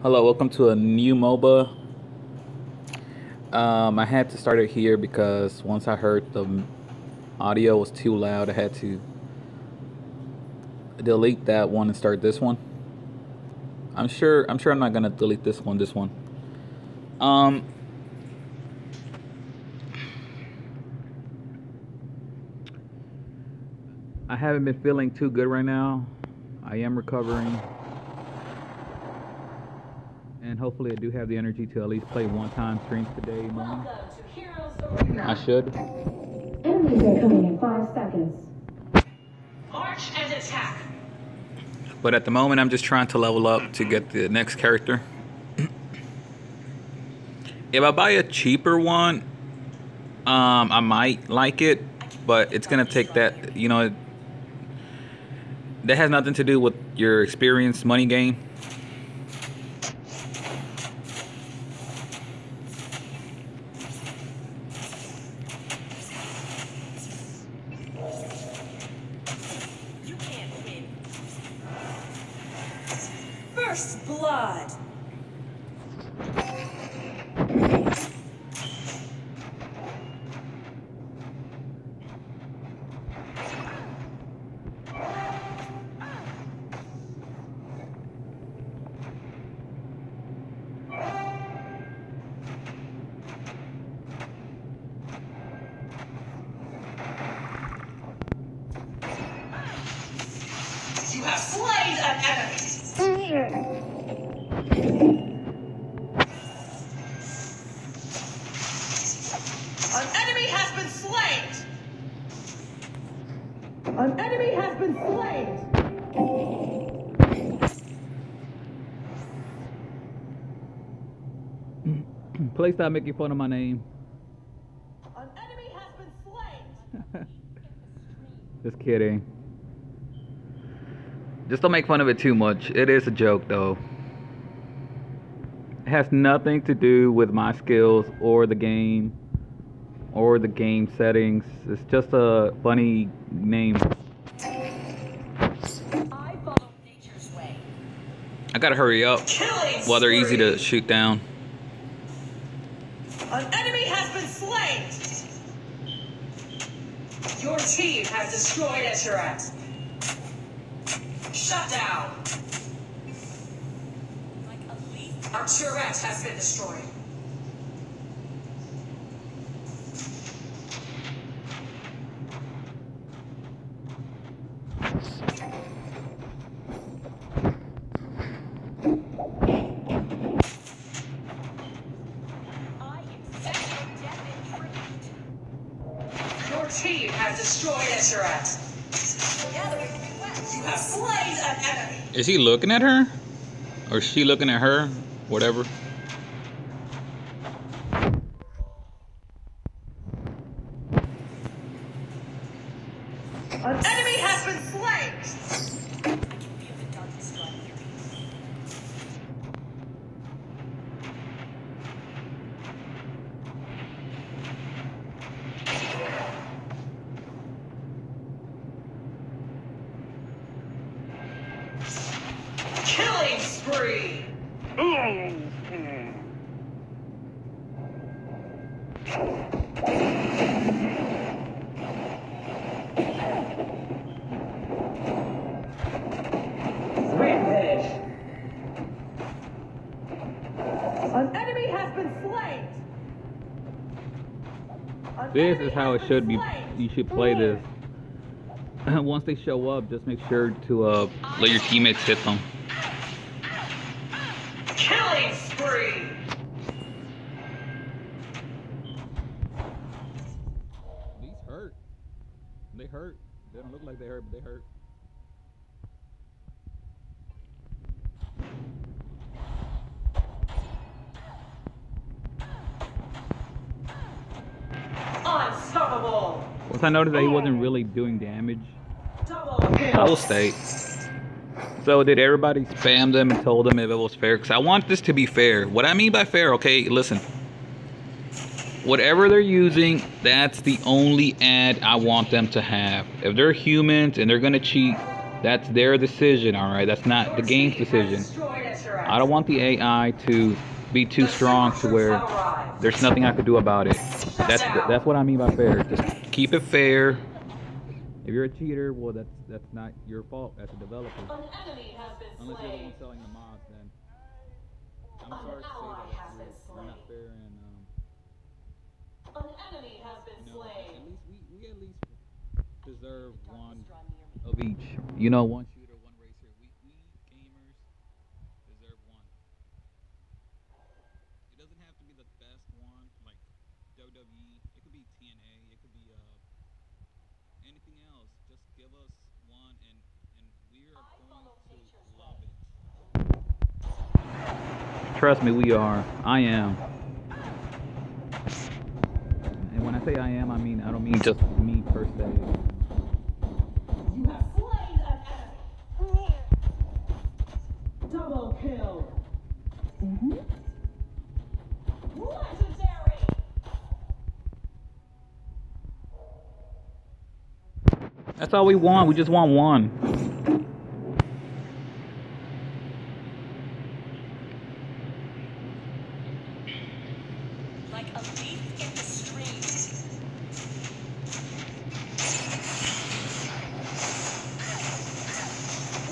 Hello, welcome to a new MOBA. Um, I had to start it here because once I heard the audio was too loud, I had to delete that one and start this one. I'm sure I'm sure I'm not gonna delete this one, this one. Um I haven't been feeling too good right now. I am recovering and hopefully I do have the energy to at least play one time streams today morning. I should. Enemies are coming in five seconds. March and attack. But at the moment I'm just trying to level up to get the next character. if I buy a cheaper one, um, I might like it, but it's gonna take that you know that has nothing to do with your experience money gain. Slain an enemy. An enemy has been slain. An enemy has been slain. Please stop making fun of my name. An enemy has been slain. Just kidding. Just don't make fun of it too much. It is a joke though. It has nothing to do with my skills or the game or the game settings. It's just a funny name. I gotta hurry up. Well, they're easy to shoot down. An enemy has been slain. Your team has destroyed a turret. Shut down. Our turret has been destroyed. He looking at her? Or is she looking at her? Whatever. An enemy has been slain. Killing spree. Rampage. An enemy has been slain. An This is how it should be. You should play this. Once they show up, just make sure to uh, let your teammates hit them. I noticed that he wasn't really doing damage, I stay. So did everybody spam them and told them if it was fair? Because I want this to be fair. What I mean by fair, okay, listen. Whatever they're using, that's the only ad I want them to have. If they're humans and they're gonna cheat, That's their decision, all right. That's not the game's decision. I don't want the AI to be too strong to where there's nothing I could do about it. That's that's what I mean by fair. Just keep it fair. If you're a cheater, well, that's that's not your fault as a developer. An enemy has been Unless you're the one selling the mods, then I'm An sorry to say that has you're, been you're not fair and um, An enemy has been you know, at least we, we at least deserve one of each. You know, one shooter, one racer. We we gamers deserve one. It doesn't have to be the best one, like WWE. It could be TNA. It could be uh anything else. Just give us one, and and we are going to love it. Trust me, we are. I am. And when I say I am, I mean I don't mean just me per se. You have slain an enemy. Double kill. Legendary. That's all we want. We just want one. Like a leaf in the stream.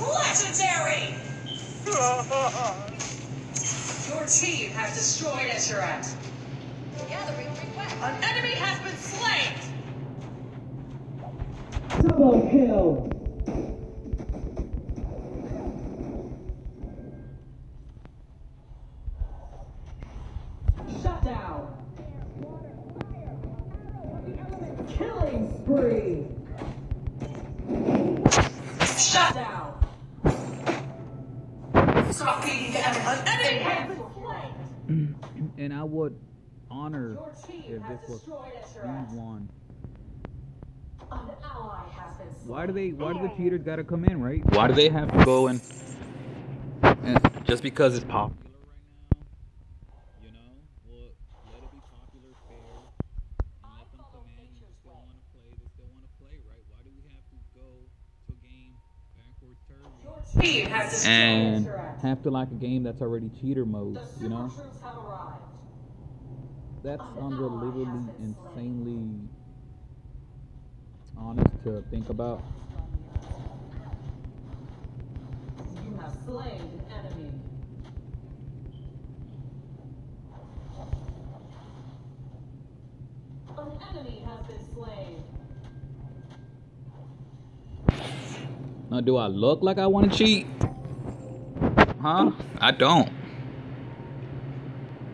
Legendary! Your team has destroyed a turret. Gathering request. An enemy has been slain! Double kill. Shut down. Killing spree. Shut down. Stop feeding the enemy. An enemy has been slain. And I would honor Your team if this was destroyed the Esherat. one. An ally has been slain. Why do they? Why do the cheaters gotta come in, right? Why do they have to go and, and just because it's popular? You know, let it be popular, fair, and let them come in. They still want to play. They still want to play, right? Why do we have to go to a game backwards turn Team has destroyed and Esherat. have to like a game that's already cheater mode? You know, that's oh, unbelievably, insanely honest to think about. You have slain an enemy. An enemy has been slain. Now, do I look like I want to cheat? Huh? I don't.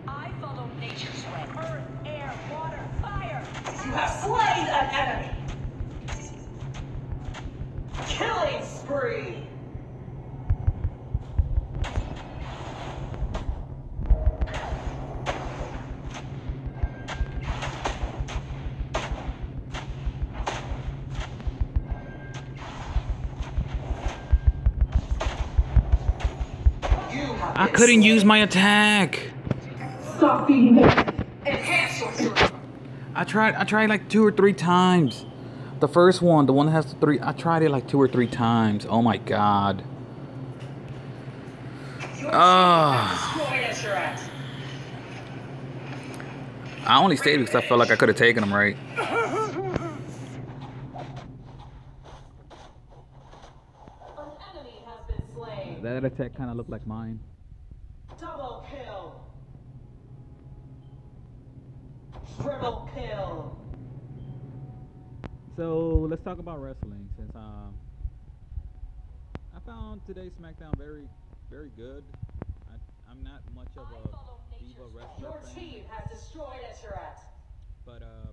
I follow nature's way. Earth, air, water, fire. You have slain an enemy. Killing spree. You have I couldn't use my attack. Stop feeding him. Enhance your. I tried. I tried like two or three times. The first one, the one that has the three. I tried it like two or three times. Oh my god. Ah. I only stayed because I felt like I could have taken him right. An enemy has been slain. That attack kind of looked like mine. Double kill. Triple kill. So let's talk about wrestling since um I found today's SmackDown very very good. I, I'm not much of a diva wrestler Your fan, team has destroyed a turret. but uh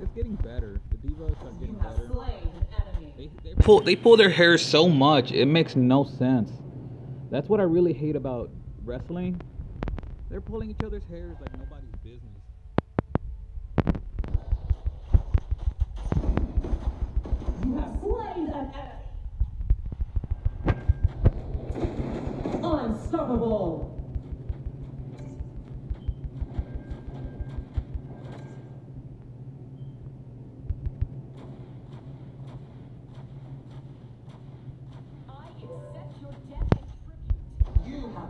it's getting better. The divas are getting better. They pull they pull their hair so much it makes no sense. That's what I really hate about wrestling. They're pulling each other's hairs like nobody's business. You have slain an enemy. Unstoppable.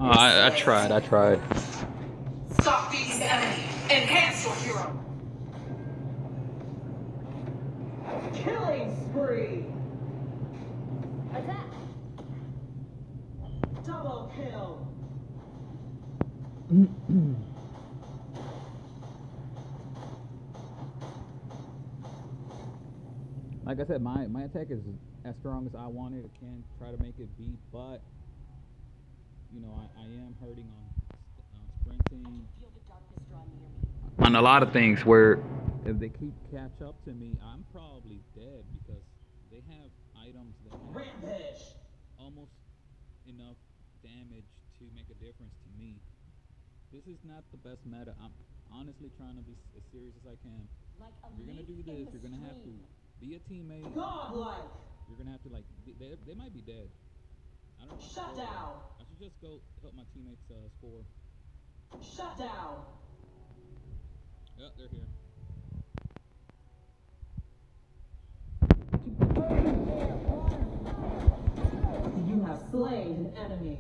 Oh, I, I tried. I tried. Stop beating the enemy. Enhance your hero. Killing spree. Attack. Double kill. Like I said, my, my attack is as strong as I want it. I can try to make it beat, but you know I, I am hurting on uh, sprinting. On a lot of things where if they keep catch up to me, I'm probably dead because they have items that have Rampage. almost enough damage to make a difference to me. This is not the best meta. I'm honestly trying to be as serious as I can. If you're gonna do this, you're gonna have to be a teammate. Godlike. You're gonna have to like they, they, they might be dead. I don't. Shut down. Just go help my teammates uh, score. Shut down. Yeah, they're here. You have slain an enemy.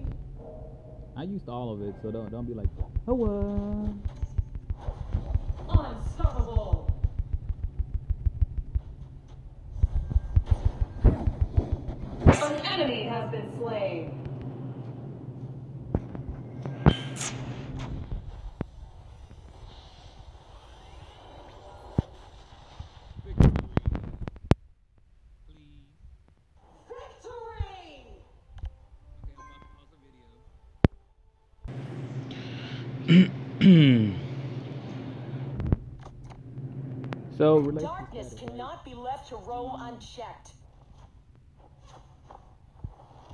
I used all of it, so don't don't be like, oh uh. Unstoppable. An enemy has been slain. Victory. Please. Victory. Okay, I'm about to pause the video. So relationship Darkness status, right? cannot be left to roam unchecked.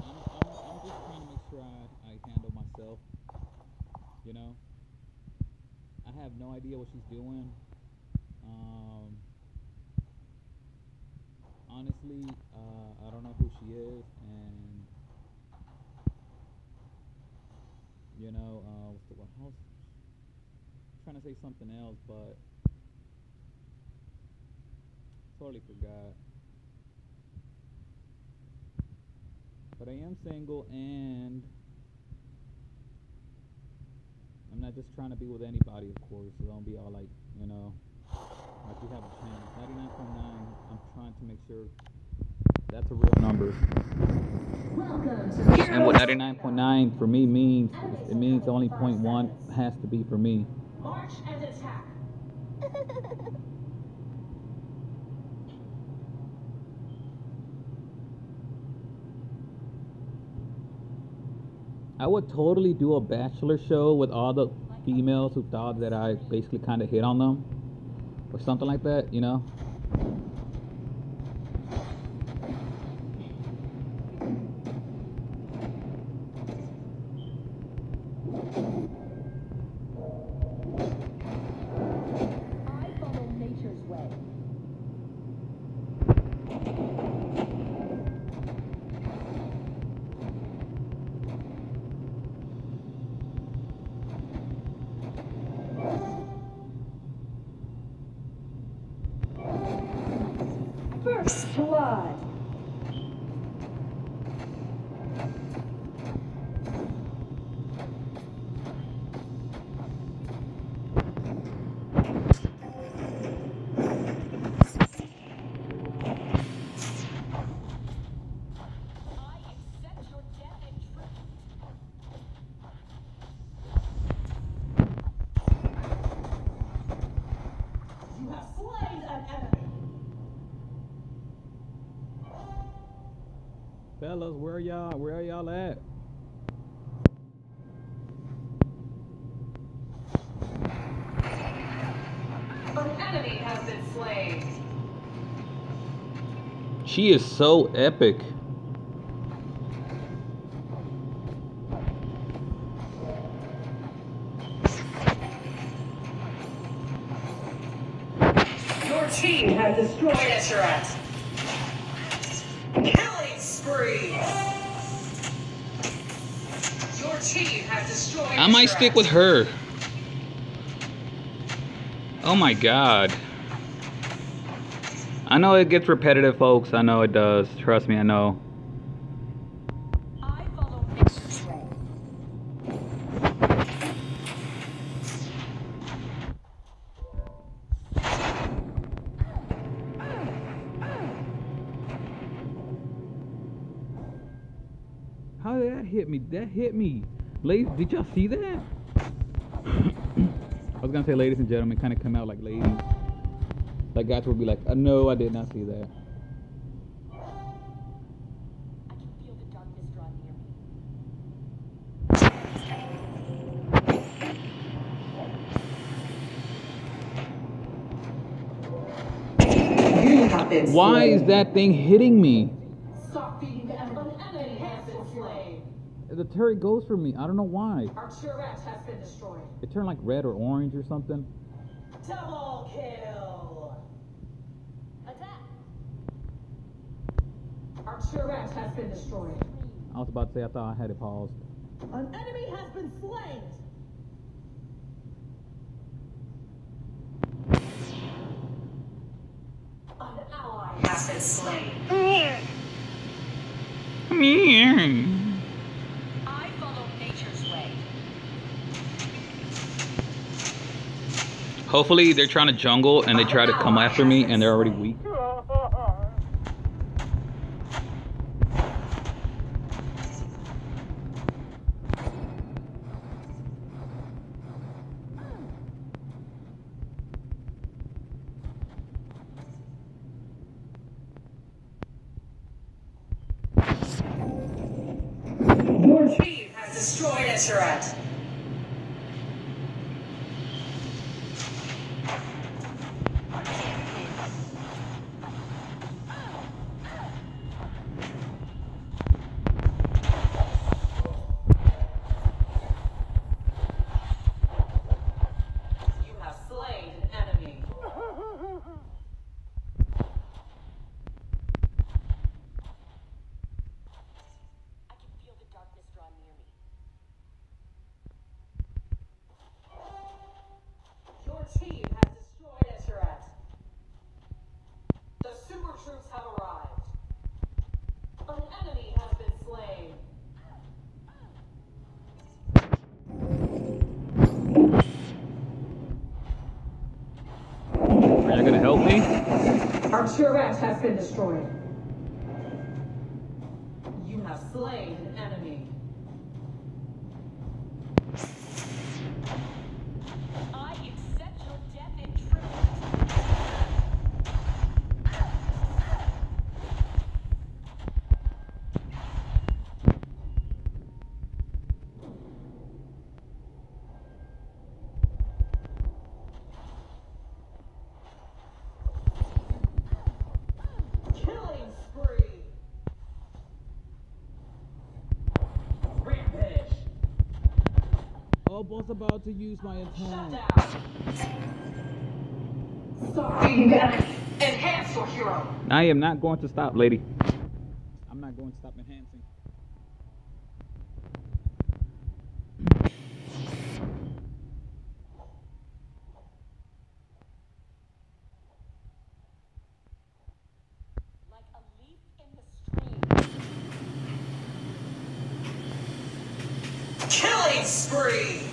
I'm, I'm, I'm just trying to make sure I, I handle myself. You know? I have no idea what she's doing. Um, honestly, uh, I don't know who she is, and you know, uh, what's the one? I was trying to say something else, but totally forgot. But I am single and I'm not just trying to be with anybody, of course. So don't be all like, you know, like you have a chance. 99.9, I'm trying to make sure that's a real number. And what 99.9 for me means, it means only 0.1 has to be for me. March and attack. I would totally do a bachelor show with all the females who thought that I basically kind of hit on them or something like that, you know? Fellas, where y'all? Where y'all at? An enemy has been slain. She is so epic. I might stick with her. Oh my god. I know it gets repetitive, folks. I know it does. Trust me, I know. That hit me. That hit me. Ladies, did y'all see that? I was gonna say, ladies and gentlemen, kind of come out like ladies. Like guys would be like, uh, no, I did not see that. I can feel the darkness draw near me. You have been Why is that thing hitting me? The turret goes for me. I don't know why. Our turret has been destroyed. It turned like red or orange or something. Double kill. Attack! Our turret has been destroyed. I was about to say I thought I had it paused. An enemy has been slain. An ally has been slain. I follow nature's way. Hopefully they're trying to jungle and they try to come after me and they're already weak. Your team has destroyed a turret. You have slain an enemy. I can feel the darkness draw near me. Your team has destroyed a turret. The super troops have arrived. An enemy has been slain. Are you gonna help me? Our turret has been destroyed. You have slain an enemy. I accept your death in truth. Killing spree. Rampage. Oh, was about to use my Shut attack. down. Stop beating the enemy. Enhance your hero. I am not going to stop, lady. I'm not going to stop enhancing. Like a leaf in the stream. Killing spree.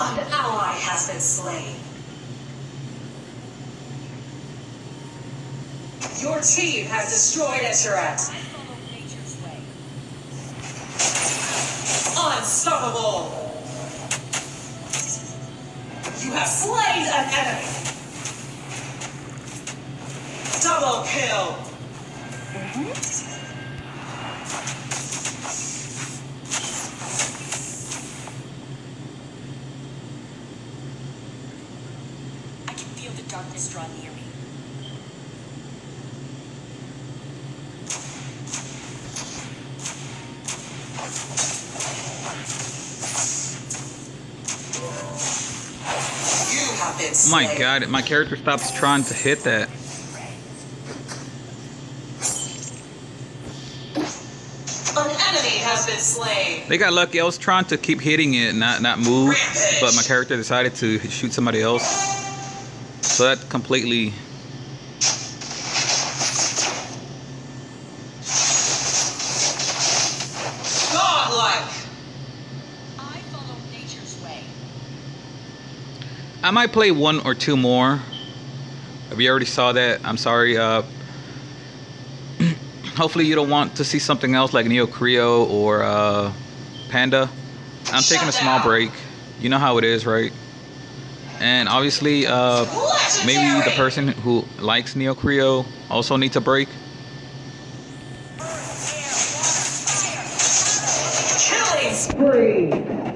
An ally has been slain. Your team has destroyed way. Unstoppable. You have slain an enemy. Double kill. I can feel the darkness draw near me. You have been Oh slain. My god, my character stops trying to hit that. An enemy has been slain. They got lucky. I was trying to keep hitting it, not not move, but my character decided to shoot somebody else. So that completely. Godlike. I follow nature's way. I might play one or two more. If you already saw that, I'm sorry. Uh, hopefully you don't want to see something else like Neo Creo or uh, Panda. I'm taking a small break. You know how it is, right? And obviously, uh, maybe the person who likes Neo Creo also needs a break. Killing spree.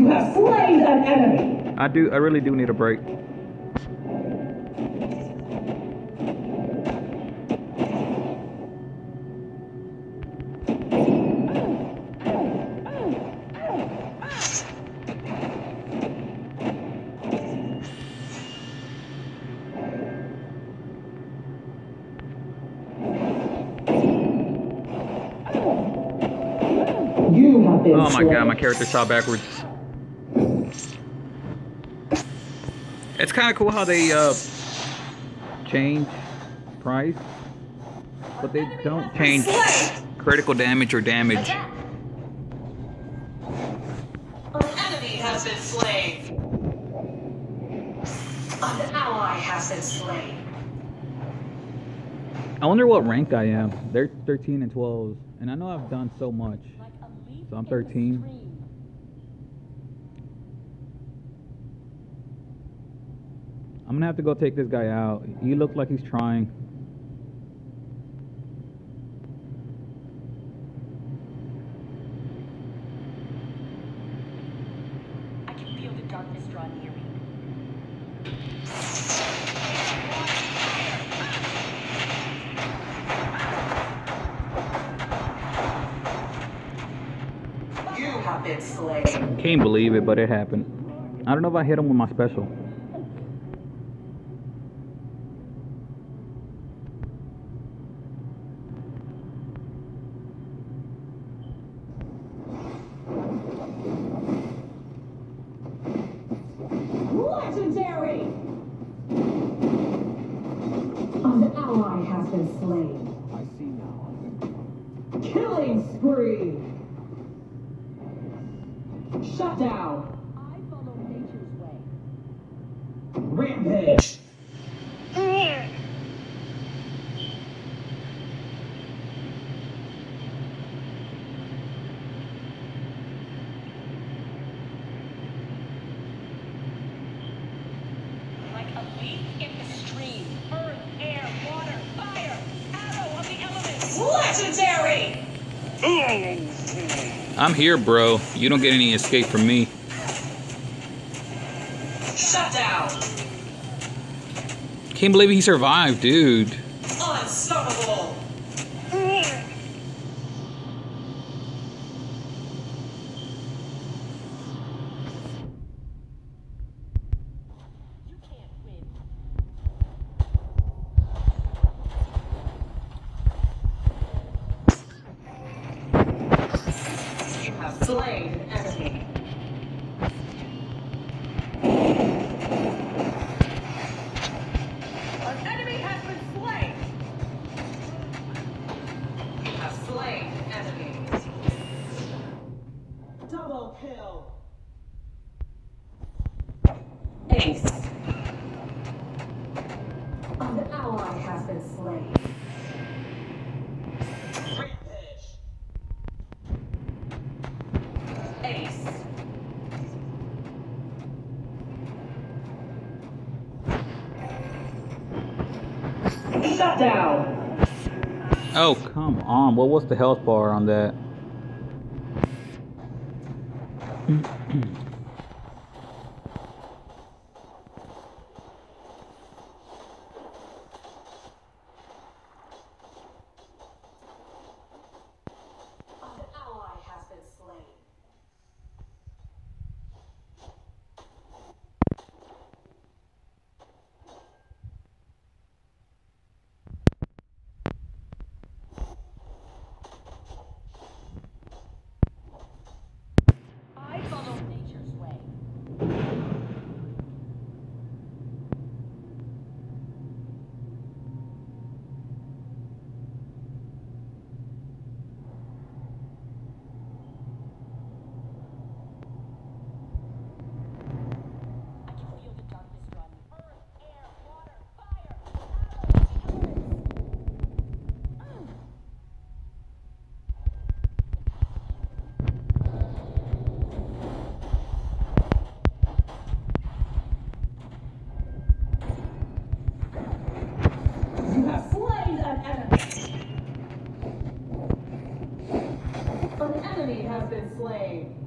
You have slain an enemy. I do. I really do need a break. You have been Oh my god, my character shot backwards. It's kind of cool how they uh change price, but they don't change critical damage or damage. Has been slain. An ally has been slain. I wonder what rank I am. They're 13 and 12, and I know I've done so much. Like a leaf So I'm 13. I'm gonna have to go take this guy out. He looks like he's trying. I can feel the darkness draw near me. You have been slain. Can't believe it, but it happened. I don't know if I hit him with my special. Legendary. An ally has been slain. I see now. Killing spree. Shut down. I follow nature's way. Rampage. Like a leaf in the stream. Earth, air, water, fire. Arrow of the elements. Legendary. I'm here, bro. You don't get any escape from me. Shut down. Can't believe he survived, dude. Double kill. Ace. An ally has been slain. Rampage. Ace. Shut down. Oh, come on. What was the health bar on that? Mm-hmm. has been slain.